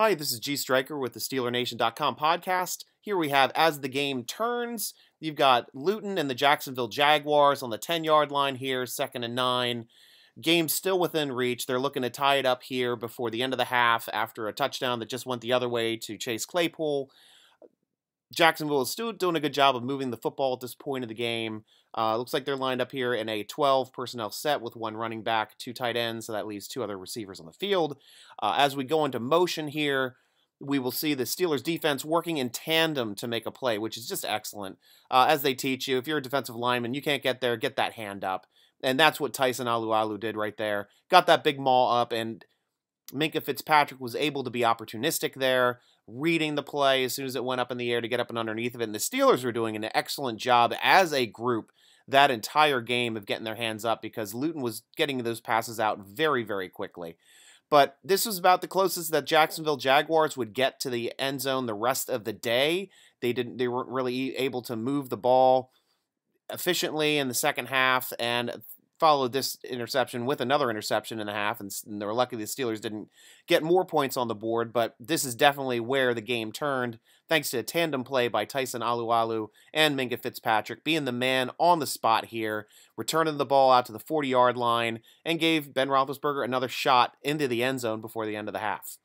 Hi, this is G Stryker with the SteelerNation.com podcast. Here we have As the Game Turns. You've got Luton and the Jacksonville Jaguars on the 10 yard line here, second and nine. Game still within reach. They're looking to tie it up here before the end of the half after a touchdown that just went the other way to Chase Claypool. Jacksonville is still doing a good job of moving the football at this point of the game. Uh, looks like they're lined up here in a 12 personnel set with one running back, two tight ends, so that leaves two other receivers on the field. Uh, as we go into motion here, we will see the Steelers defense working in tandem to make a play, which is just excellent. Uh, as they teach you, if you're a defensive lineman, you can't get there, get that hand up. And that's what Tyson Alualu did right there. Got that big maul up, and Minkah Fitzpatrick was able to be opportunistic there, reading the play as soon as it went up in the air to get up and underneath of it. And the Steelers were doing an excellent job as a group that entire game of getting their hands up because Luton was getting those passes out very, very quickly. But this was about the closest that Jacksonville Jaguars would get to the end zone the rest of the day. They didn't they weren't really able to move the ball efficiently in the second half and followed this interception with another interception in the half, and, and they were lucky the Steelers didn't get more points on the board. But this is definitely where the game turned, thanks to a tandem play by Tyson Alualu and Minkah Fitzpatrick being the man on the spot here, returning the ball out to the 40 yard line, and gave Ben Roethlisberger another shot into the end zone before the end of the half.